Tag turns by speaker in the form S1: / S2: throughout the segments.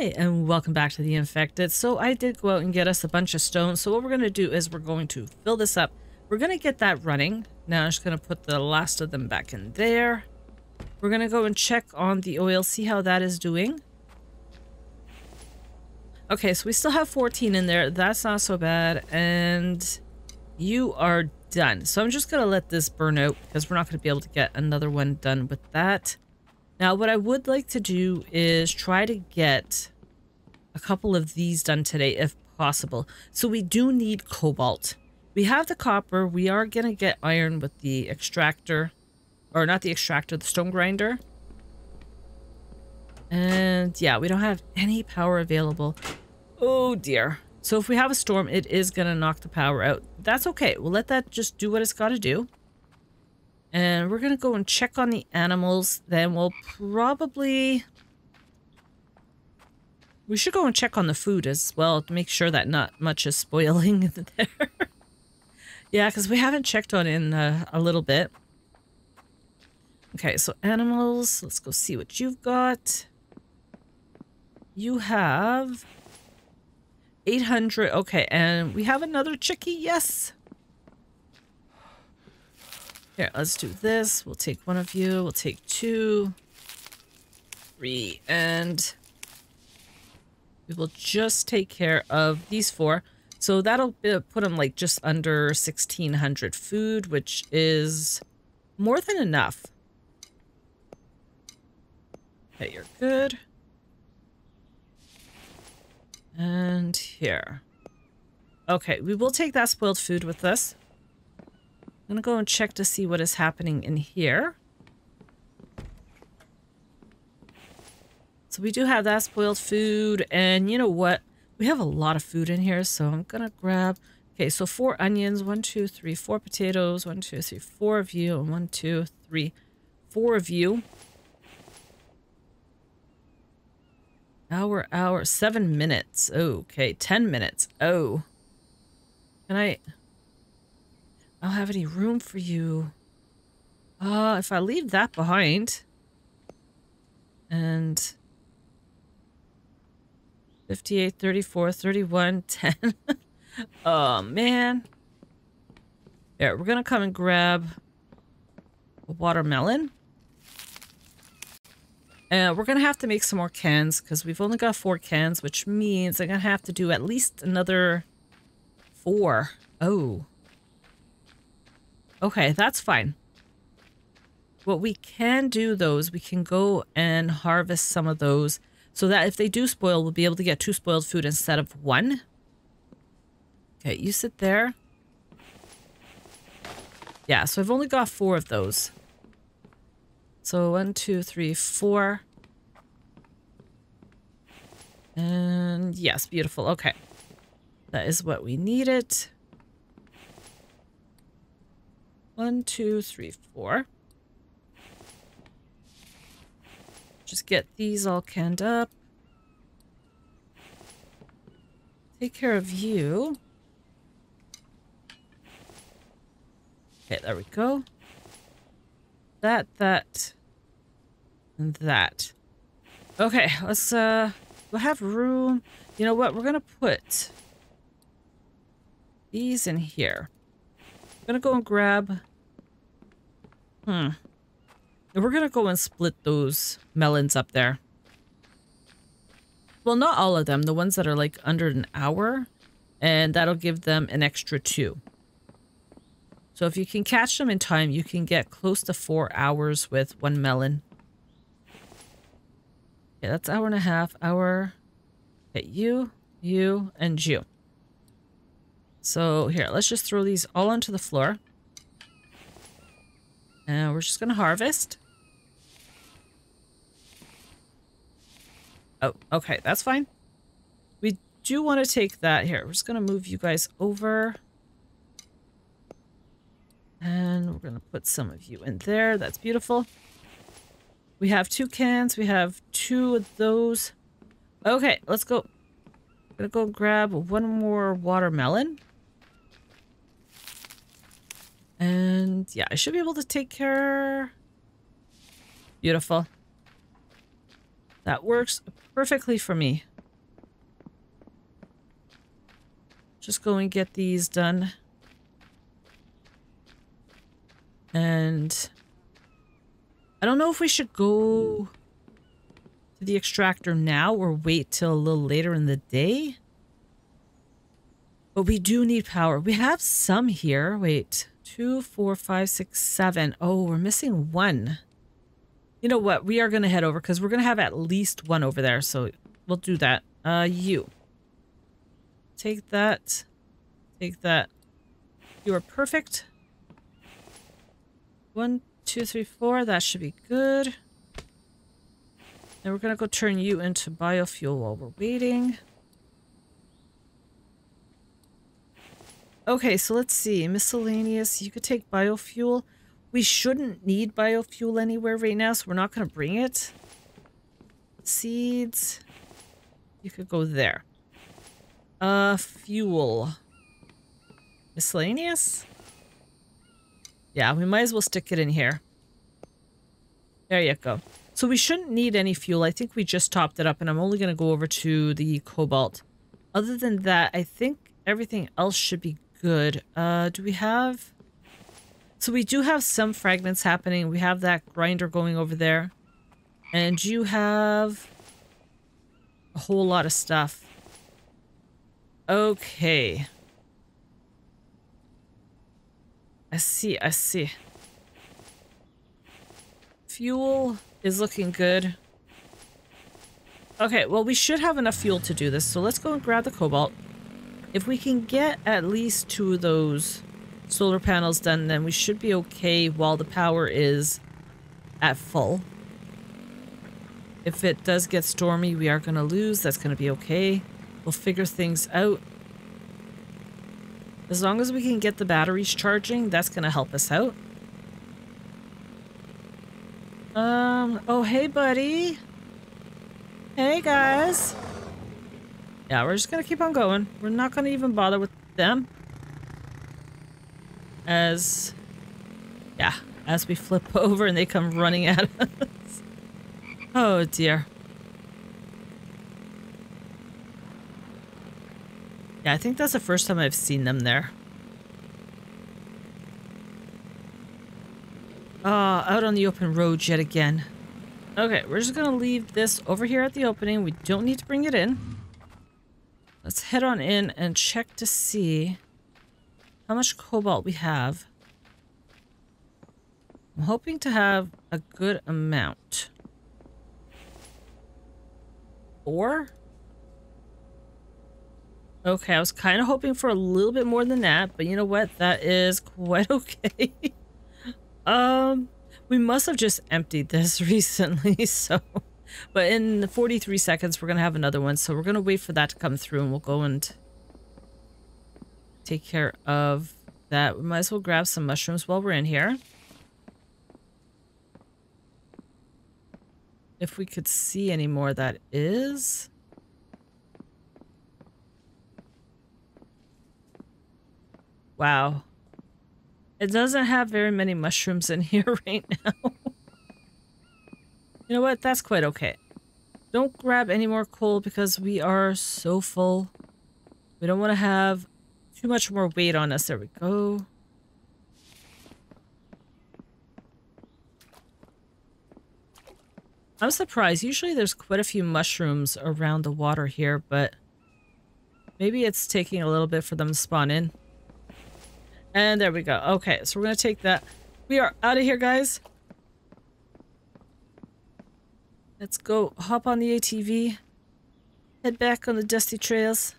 S1: Hi, and welcome back to the Infected. So I did go out and get us a bunch of stones. So what we're going to do is we're going to fill this up. We're going to get that running. Now I'm just going to put the last of them back in there. We're going to go and check on the oil, see how that is doing. Okay, so we still have 14 in there. That's not so bad. And you are done. So I'm just going to let this burn out because we're not going to be able to get another one done with that. Now, what I would like to do is try to get a couple of these done today if possible. So we do need cobalt. We have the copper. We are going to get iron with the extractor. Or not the extractor, the stone grinder. And yeah, we don't have any power available. Oh dear. So if we have a storm, it is going to knock the power out. That's okay. We'll let that just do what it's got to do. And we're going to go and check on the animals. Then we'll probably... We should go and check on the food as well to make sure that not much is spoiling there. yeah, because we haven't checked on in uh, a little bit. Okay, so animals. Let's go see what you've got. You have 800. Okay, and we have another chickie. Yes. Here, let's do this. We'll take one of you. We'll take two, three, and we will just take care of these four. So that'll put them like just under 1600 food, which is more than enough. Okay, you're good. And here. Okay, we will take that spoiled food with us. I'm gonna go and check to see what is happening in here. So we do have that spoiled food, and you know what? We have a lot of food in here, so I'm gonna grab... Okay, so four onions, one, two, three, four potatoes, one, two, three, four of you, and one, two, three, four of you. Hour, hour, seven minutes. Okay, ten minutes. Oh. Can I... I don't have any room for you. Uh, if I leave that behind. And 58, 34, 31, 10. oh, man. Yeah, we're going to come and grab a watermelon. And we're going to have to make some more cans because we've only got four cans, which means I'm going to have to do at least another four. Oh. Okay, that's fine. What we can do, though, is we can go and harvest some of those so that if they do spoil, we'll be able to get two spoiled food instead of one. Okay, you sit there. Yeah, so I've only got four of those. So one, two, three, four. And yes, beautiful. Okay. That is what we needed. One, two, three, four. Just get these all canned up. Take care of you. Okay, there we go. That, that, and that. Okay, let's, uh, we'll have room. You know what? We're gonna put these in here. I'm gonna go and grab Hmm. We're gonna go and split those melons up there. Well, not all of them. The ones that are like under an hour. And that'll give them an extra two. So if you can catch them in time, you can get close to four hours with one melon. Yeah, that's hour and a half. Hour. Okay, you, you, and you. So here, let's just throw these all onto the floor. And we're just going to harvest. Oh, okay. That's fine. We do want to take that here. We're just going to move you guys over. And we're going to put some of you in there. That's beautiful. We have two cans. We have two of those. Okay, let's go. I'm going to go grab one more watermelon. And yeah, I should be able to take care. Beautiful. That works perfectly for me. Just go and get these done. And I don't know if we should go to the extractor now or wait till a little later in the day. But we do need power. We have some here. Wait two, four, five, six, seven. Oh, we're missing one. You know what? We are going to head over because we're going to have at least one over there. So we'll do that. Uh, you. Take that. Take that. You are perfect. One, two, three, four. That should be good. And we're going to go turn you into biofuel while we're waiting. Okay, so let's see. Miscellaneous. You could take biofuel. We shouldn't need biofuel anywhere right now, so we're not going to bring it. Seeds. You could go there. Uh, fuel. Miscellaneous? Yeah, we might as well stick it in here. There you go. So we shouldn't need any fuel. I think we just topped it up, and I'm only going to go over to the cobalt. Other than that, I think everything else should be good. Uh, do we have... So we do have some fragments happening. We have that grinder going over there. And you have a whole lot of stuff. Okay. I see, I see. Fuel is looking good. Okay, well, we should have enough fuel to do this, so let's go and grab the cobalt. If we can get at least two of those solar panels done, then we should be okay while the power is at full. If it does get stormy, we are going to lose. That's going to be okay. We'll figure things out. As long as we can get the batteries charging, that's going to help us out. Um, oh, hey, buddy. Hey, guys. Yeah, we're just gonna keep on going. We're not gonna even bother with them. As, yeah, as we flip over and they come running at us. oh dear. Yeah, I think that's the first time I've seen them there. Ah, uh, out on the open road yet again. Okay, we're just gonna leave this over here at the opening. We don't need to bring it in. Let's head on in and check to see how much cobalt we have. I'm hoping to have a good amount. Four? Okay, I was kind of hoping for a little bit more than that, but you know what? That is quite okay. um, we must have just emptied this recently, so... But in 43 seconds, we're going to have another one. So we're going to wait for that to come through and we'll go and take care of that. We might as well grab some mushrooms while we're in here. If we could see any more, that is. Wow. It doesn't have very many mushrooms in here right now. You know what? That's quite okay. Don't grab any more coal because we are so full. We don't want to have too much more weight on us. There we go. I'm surprised. Usually there's quite a few mushrooms around the water here, but maybe it's taking a little bit for them to spawn in. And there we go. Okay, so we're going to take that. We are out of here, guys. Let's go hop on the ATV, head back on the dusty trails,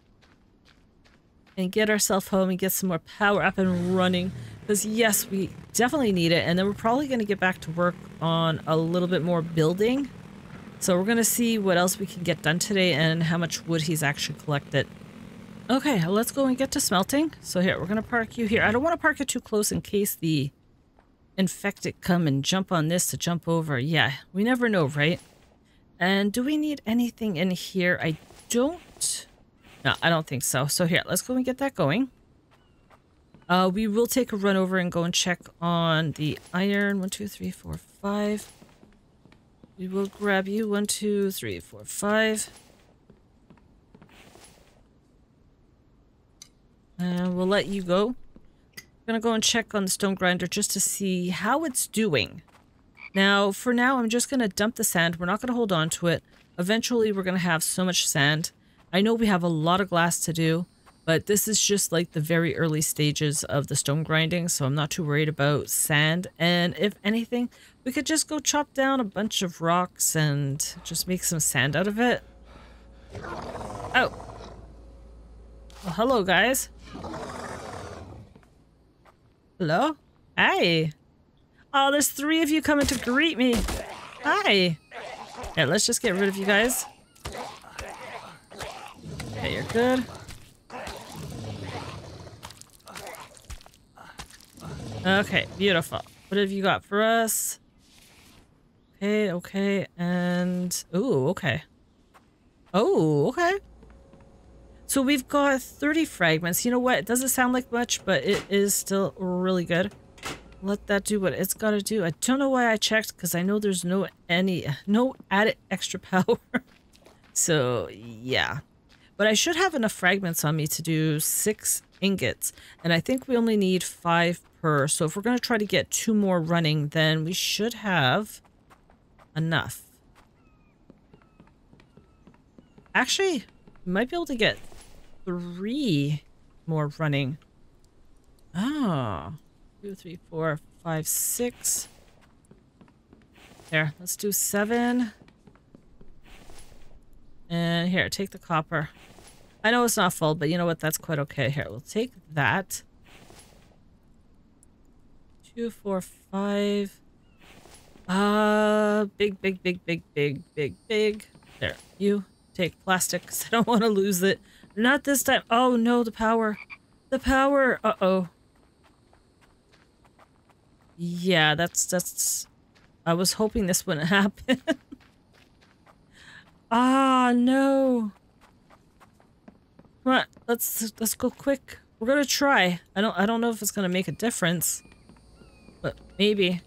S1: and get ourselves home and get some more power up and running. Because yes, we definitely need it. And then we're probably going to get back to work on a little bit more building. So we're going to see what else we can get done today and how much wood he's actually collected. Okay, let's go and get to smelting. So here, we're going to park you here. I don't want to park it too close in case the infected come and jump on this to jump over. Yeah, we never know, right? And do we need anything in here? I don't... No, I don't think so. So here, let's go and get that going. Uh, we will take a run over and go and check on the iron. One, two, three, four, five. We will grab you. One, two, three, four, five. And we'll let you go. I'm gonna go and check on the stone grinder just to see how it's doing. Now, for now, I'm just gonna dump the sand. We're not gonna hold on to it. Eventually, we're gonna have so much sand. I know we have a lot of glass to do, but this is just like the very early stages of the stone grinding, so I'm not too worried about sand. And if anything, we could just go chop down a bunch of rocks and just make some sand out of it. Oh. Well, hello, guys. Hello? Hi. Oh, there's three of you coming to greet me. Hi. Yeah, let's just get rid of you guys. Okay, you're good. Okay, beautiful. What have you got for us? Okay, okay, and... Ooh, okay. Oh, okay. So we've got 30 fragments. You know what? It doesn't sound like much, but it is still really good. Let that do what it's got to do. I don't know why I checked, because I know there's no any no added extra power. so, yeah. But I should have enough fragments on me to do six ingots. And I think we only need five per. So if we're going to try to get two more running, then we should have enough. Actually, might be able to get three more running. Ah, two, three, four, five, six. There, let's do seven. And here, take the copper. I know it's not full, but you know what? That's quite okay. Here, we'll take that. Two, four, five. Uh, big, big, big, big, big, big, big. There, you take plastic because I don't want to lose it. Not this time. Oh no, the power. The power. Uh-oh. Yeah, that's, that's... I was hoping this wouldn't happen. ah, no. Come on, let's, let's go quick. We're gonna try. I don't, I don't know if it's gonna make a difference. But maybe.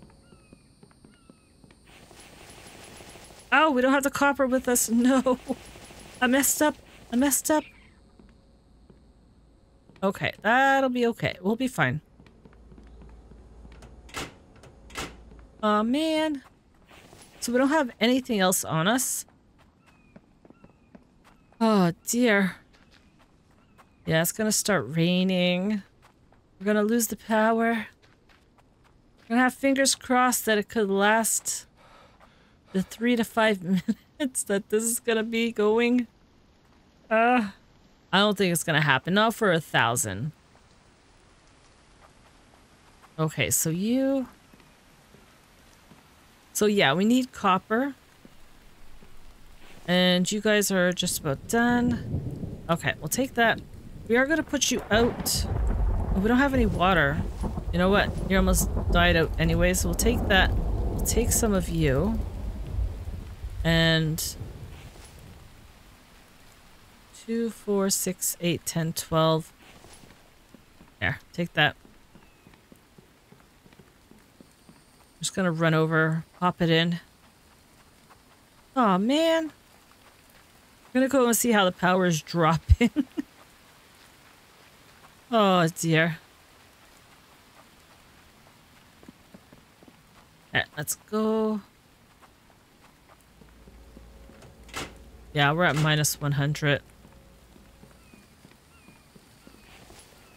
S1: Oh, we don't have the copper with us. No. I messed up. I messed up. Okay, that'll be okay. We'll be fine. Oh, man. So we don't have anything else on us. Oh, dear. Yeah, it's gonna start raining. We're gonna lose the power. We're gonna have fingers crossed that it could last the three to five minutes that this is gonna be going. Uh, I don't think it's gonna happen. Not for a thousand. Okay, so you... So yeah, we need copper. And you guys are just about done. Okay, we'll take that. We are gonna put you out. Oh, we don't have any water. You know what? You're almost died out anyway, so we'll take that. We'll take some of you. And two, four, six, eight, ten, twelve. There, take that. I'm just gonna run over, pop it in. Oh man. I'm gonna go and see how the power is dropping. oh dear. Alright, let's go. Yeah, we're at minus 100.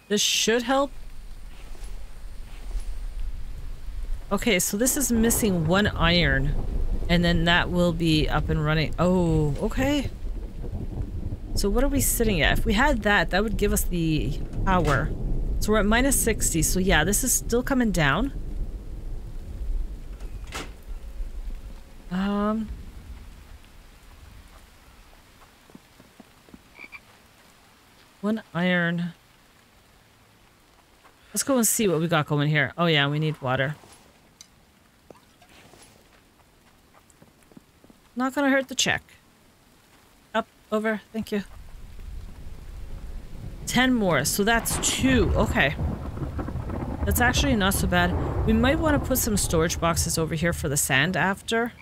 S1: This should help. Okay, so this is missing one iron. And then that will be up and running. Oh, okay. So what are we sitting at? If we had that, that would give us the power. So we're at minus 60. So yeah, this is still coming down. Um, One iron. Let's go and see what we got going here. Oh yeah, we need water. Not gonna hurt the check. Up, over, thank you. Ten more, so that's two. Okay. That's actually not so bad. We might want to put some storage boxes over here for the sand after.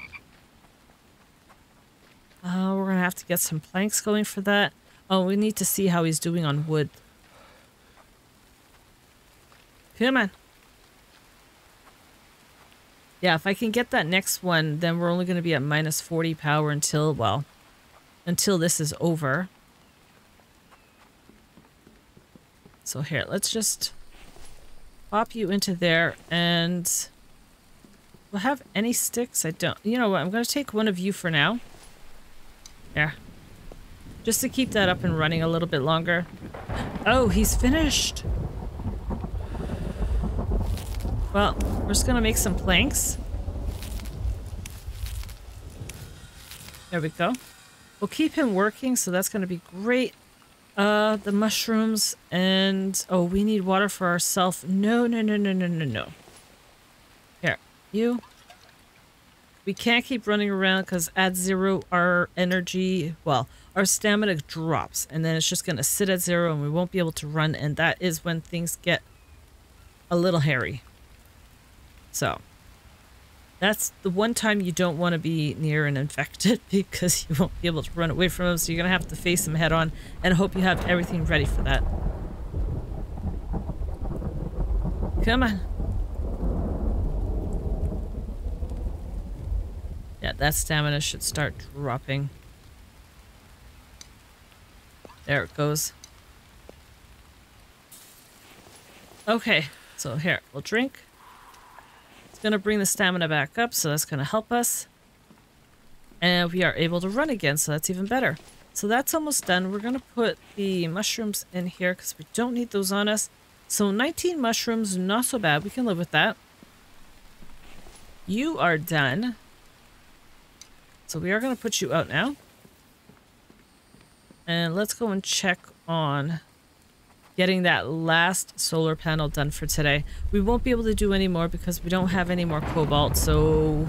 S1: Uh, we're gonna have to get some planks going for that. Oh, we need to see how he's doing on wood. Come on. Yeah, if I can get that next one, then we're only going to be at minus 40 power until, well, until this is over. So here, let's just pop you into there and we'll have any sticks. I don't, you know what, I'm going to take one of you for now. There. Just to keep that up and running a little bit longer. Oh, he's finished. Well, we're just going to make some planks. There we go. We'll keep him working, so that's going to be great. Uh, the mushrooms and... Oh, we need water for ourselves. No, no, no, no, no, no, no. Here, you. We can't keep running around because at zero, our energy... Well, our stamina drops. And then it's just going to sit at zero and we won't be able to run. And that is when things get a little hairy. So... That's the one time you don't want to be near an infected because you won't be able to run away from them. So you're going to have to face them head on and hope you have everything ready for that. Come on. Yeah, that stamina should start dropping. There it goes. Okay, so here, we'll drink going to bring the stamina back up, so that's going to help us. And we are able to run again, so that's even better. So that's almost done. We're going to put the mushrooms in here because we don't need those on us. So 19 mushrooms, not so bad. We can live with that. You are done. So we are going to put you out now. And let's go and check on getting that last solar panel done for today. We won't be able to do any more because we don't have any more cobalt, so...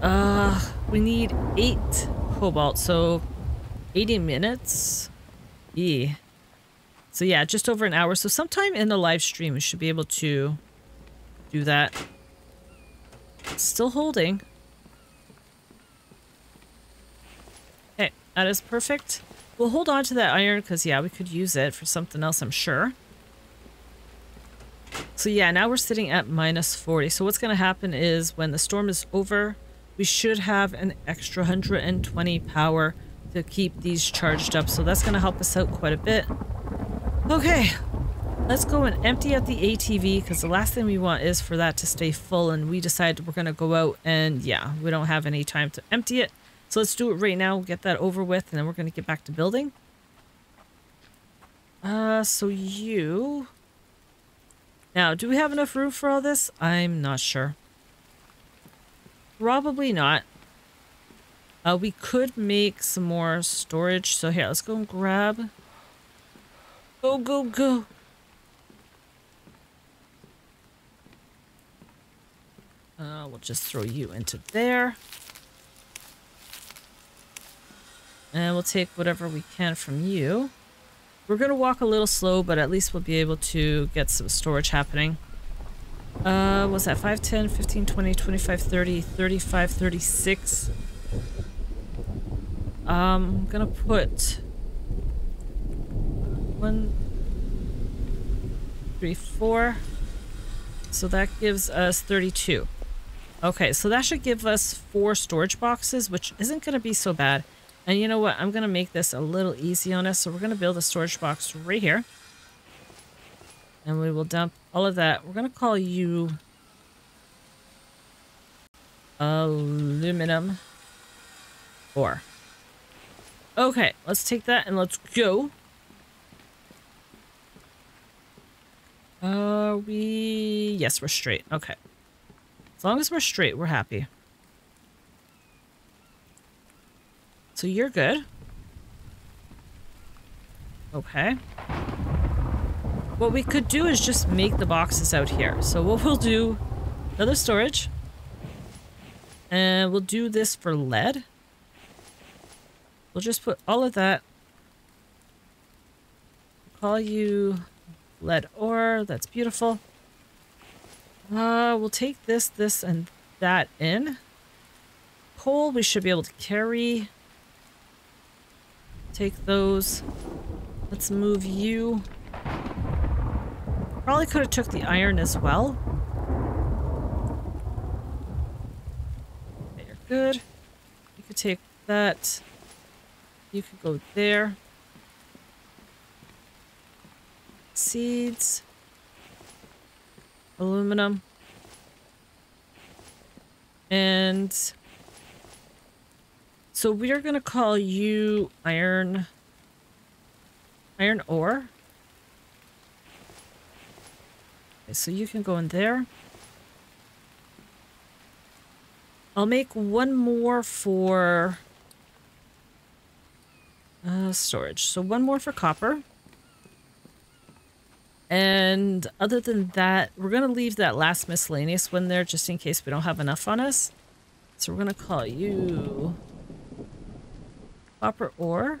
S1: Uh, we need eight cobalt, so 80 minutes? Yeah. So yeah, just over an hour. So sometime in the live stream, we should be able to do that. Still holding. Okay, that is perfect. We'll hold on to that iron because, yeah, we could use it for something else, I'm sure. So yeah, now we're sitting at minus 40. So what's going to happen is when the storm is over, we should have an extra 120 power to keep these charged up. So that's going to help us out quite a bit. Okay, let's go and empty out the ATV because the last thing we want is for that to stay full and we decide we're going to go out and yeah, we don't have any time to empty it. So let's do it right now, get that over with, and then we're going to get back to building. Uh, so you... Now, do we have enough room for all this? I'm not sure. Probably not. Uh, we could make some more storage. So here, let's go and grab. Go, go, go. Uh, we'll just throw you into there. And we'll take whatever we can from you. We're going to walk a little slow, but at least we'll be able to get some storage happening. Uh, what's that? 5, 10, 15, 20, 25, 30, 35, 36. Um, I'm gonna put one, three, four. So that gives us 32. Okay, so that should give us four storage boxes, which isn't gonna be so bad. And you know what? I'm going to make this a little easy on us. So we're going to build a storage box right here. And we will dump all of that. We're going to call you aluminum ore. Okay, let's take that and let's go. Are we... Yes, we're straight. Okay. As long as we're straight, we're happy. So you're good. Okay. What we could do is just make the boxes out here. So what we'll do, another storage. And we'll do this for lead. We'll just put all of that. Call you lead ore. That's beautiful. Uh, we'll take this, this, and that in. Coal we should be able to carry. Take those. Let's move you. Probably could have took the iron as well. Okay, you're good. You could take that. You could go there. Seeds. Aluminum. And so we are going to call you iron iron ore. Okay, so you can go in there. I'll make one more for uh, storage. So one more for copper. And other than that, we're going to leave that last miscellaneous one there just in case we don't have enough on us. So we're going to call you copper ore.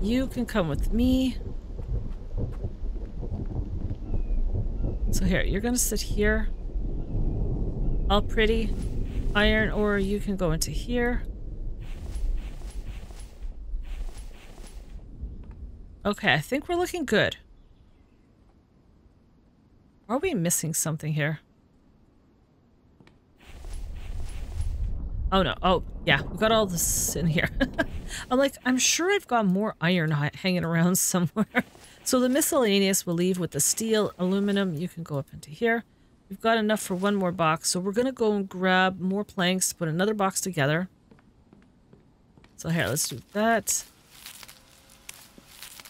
S1: You can come with me. So here, you're going to sit here. All pretty. Iron ore, you can go into here. Okay, I think we're looking good. Are we missing something here? Oh no. Oh, yeah. We've got all this in here. I'm like, I'm sure I've got more iron hanging around somewhere. so the miscellaneous we'll leave with the steel, aluminum. You can go up into here. We've got enough for one more box. So we're going to go and grab more planks, put another box together. So here, let's do that.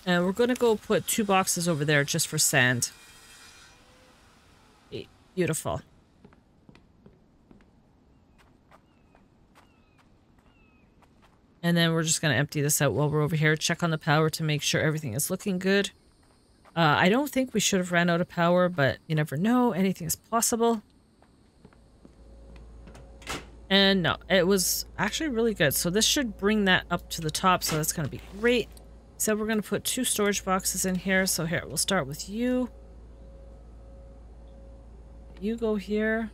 S1: And we're going to go put two boxes over there just for sand. Beautiful. And then we're just going to empty this out while we're over here. Check on the power to make sure everything is looking good. Uh, I don't think we should have ran out of power, but you never know. Anything is possible. And no, it was actually really good. So this should bring that up to the top. So that's going to be great. So we're going to put two storage boxes in here. So here, we'll start with you. You go here.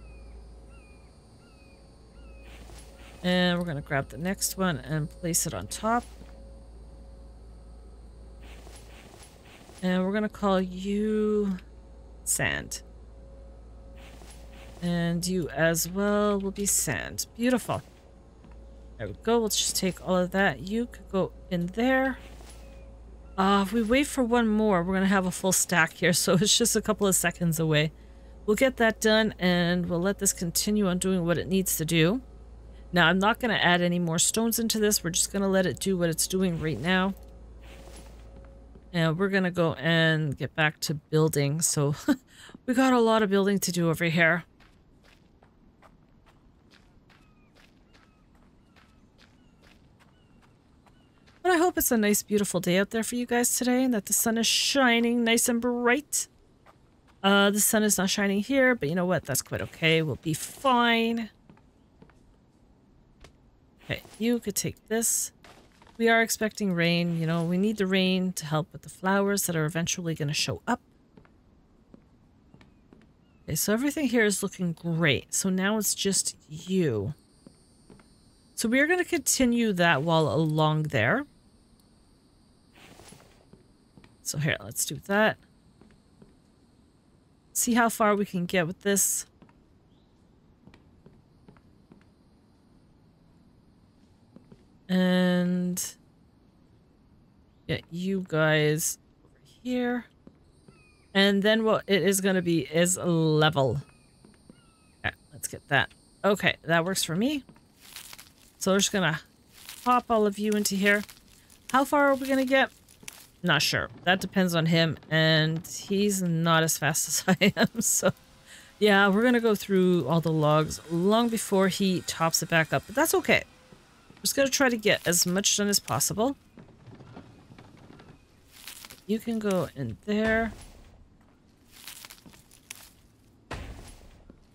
S1: And we're going to grab the next one and place it on top. And we're going to call you sand. And you as well will be sand. Beautiful. There we go. Let's just take all of that. You could go in there. Uh, if we wait for one more, we're going to have a full stack here, so it's just a couple of seconds away. We'll get that done, and we'll let this continue on doing what it needs to do. Now, I'm not going to add any more stones into this. We're just going to let it do what it's doing right now. And we're going to go and get back to building. So we got a lot of building to do over here. But I hope it's a nice, beautiful day out there for you guys today and that the sun is shining nice and bright. Uh, the sun is not shining here, but you know what? That's quite okay. We'll be fine. Okay, you could take this. We are expecting rain. You know, we need the rain to help with the flowers that are eventually going to show up. Okay, so everything here is looking great. So now it's just you. So we are going to continue that wall along there. So here, let's do that. See how far we can get with this. And get you guys over here. And then what it is going to be is a level. Okay, let's get that. Okay, that works for me. So we're just going to pop all of you into here. How far are we going to get? Not sure. That depends on him, and he's not as fast as I am, so... Yeah, we're gonna go through all the logs long before he tops it back up, but that's okay. Just gonna try to get as much done as possible. You can go in there.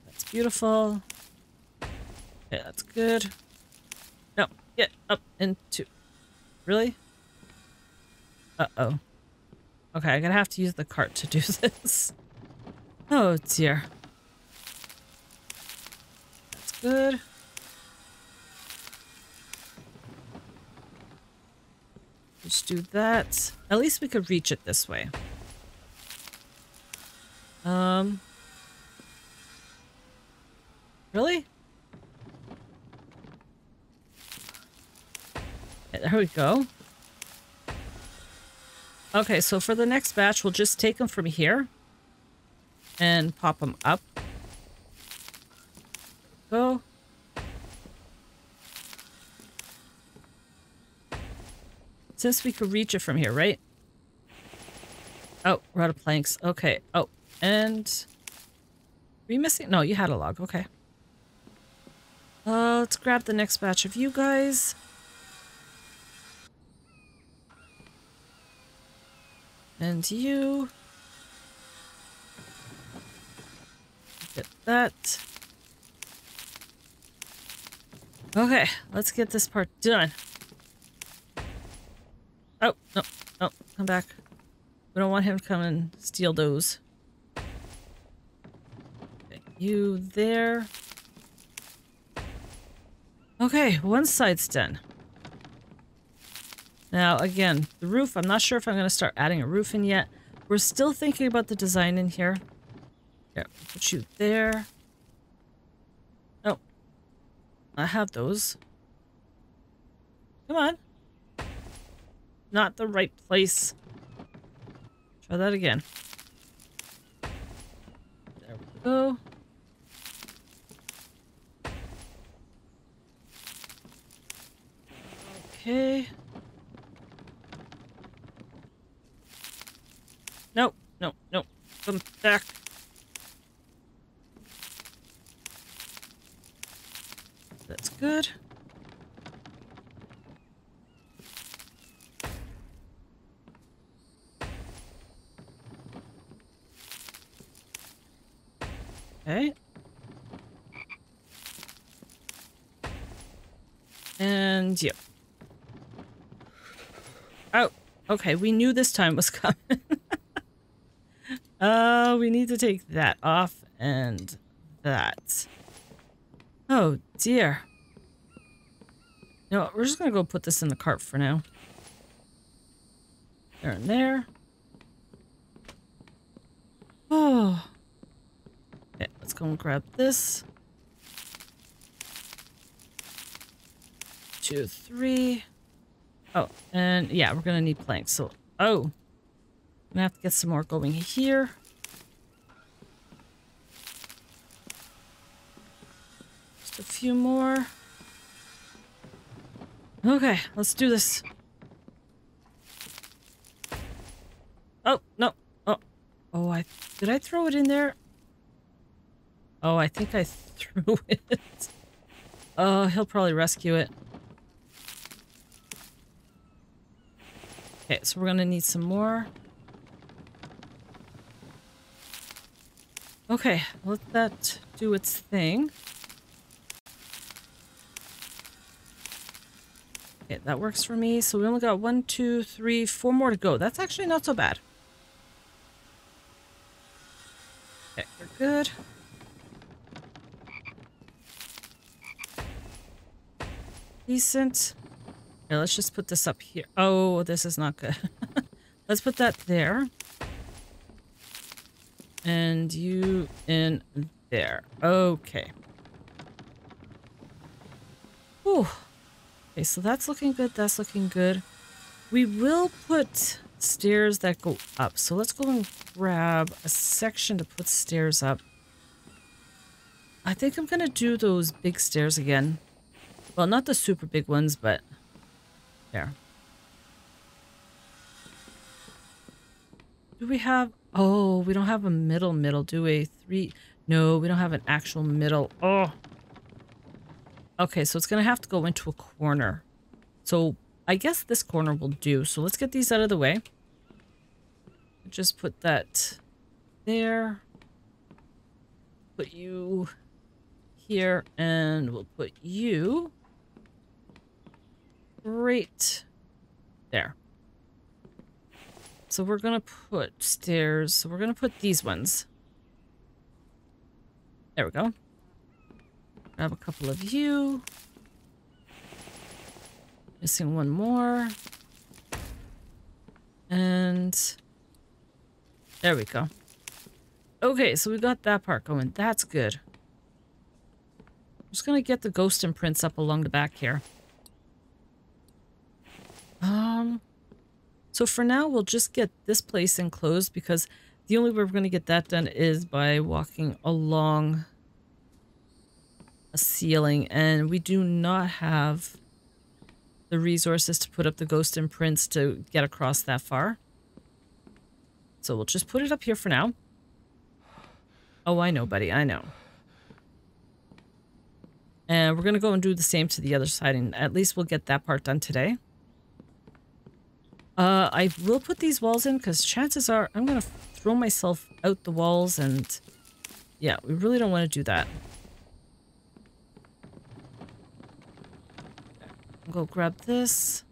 S1: That's beautiful. Okay, that's good. No, get up into... Really? Uh-oh. Okay, I'm gonna have to use the cart to do this. Oh, dear. That's good. Let's do that. At least we could reach it this way. Um. Really? There we go. Okay, so for the next batch, we'll just take them from here and pop them up. Since we could reach it from here, right? Oh, we're out of planks. Okay. Oh, and... Are you missing? No, you had a log. Okay. Uh, let's grab the next batch of you guys. And you. Get that. Okay, let's get this part done. Oh, no, no, come back. We don't want him to come and steal those. Okay, you there. Okay, one side's done. Now, again, the roof, I'm not sure if I'm going to start adding a roof in yet. We're still thinking about the design in here. Yeah, put you there. Oh. I have those. Come on. Not the right place. Try that again. There we go. Okay. No, no, no. Come back. That's good. Okay. And yep. Oh, okay. We knew this time was coming. uh, we need to take that off and that. Oh, dear. No, we're just going to go put this in the cart for now. There and there. Oh. Let's go and grab this. Two, three. Oh, and yeah, we're gonna need planks. So, oh, I'm gonna have to get some more going here. Just a few more. Okay, let's do this. Oh, no. Oh, oh, I, did I throw it in there? Oh, I think I threw it. Oh, he'll probably rescue it. Okay, so we're gonna need some more. Okay, let that do its thing. Okay, that works for me. So we only got one, two, three, four more to go. That's actually not so bad. Okay, we're good. Decent. Here, let's just put this up here. Oh, this is not good. let's put that there. And you in there. Okay. Whew. Okay, so that's looking good. That's looking good. We will put stairs that go up. So let's go and grab a section to put stairs up. I think I'm going to do those big stairs again. Well, not the super big ones, but there. Do we have... Oh, we don't have a middle middle, do we? Three... No, we don't have an actual middle. Oh. Okay, so it's going to have to go into a corner. So I guess this corner will do. So let's get these out of the way. Just put that there. Put you here and we'll put you right there. So we're going to put stairs. So we're going to put these ones. There we go. Grab a couple of you. Missing one more. And there we go. Okay, so we got that part going. That's good. I'm just gonna get the ghost imprints up along the back here. Um, so for now, we'll just get this place enclosed because the only way we're going to get that done is by walking along a ceiling. And we do not have the resources to put up the ghost imprints to get across that far. So we'll just put it up here for now. Oh, I know, buddy. I know. And we're going to go and do the same to the other side. And at least we'll get that part done today. Uh, I will put these walls in because chances are I'm going to throw myself out the walls and yeah, we really don't want to do that. Go grab this.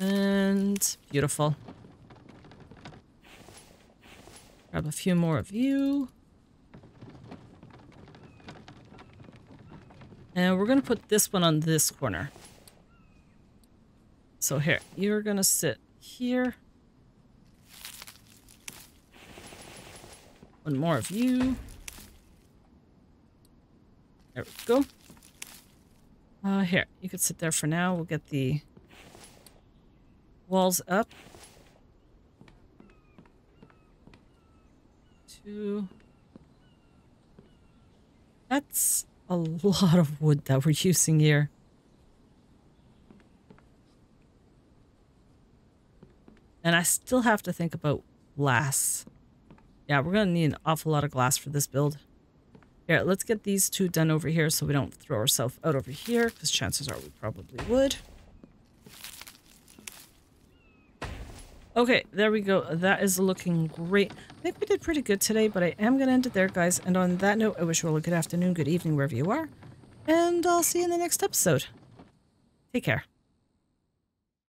S1: And beautiful. Grab a few more of you. And we're going to put this one on this corner. So here, you're gonna sit here. One more of you. There we go. Uh, here, you could sit there for now. We'll get the walls up. Two. That's a lot of wood that we're using here. And I still have to think about glass. Yeah, we're going to need an awful lot of glass for this build. Here, let's get these two done over here so we don't throw ourselves out over here, because chances are we probably would. Okay, there we go. That is looking great. I think we did pretty good today, but I am going to end it there, guys. And on that note, I wish you all a good afternoon, good evening, wherever you are. And I'll see you in the next episode. Take care.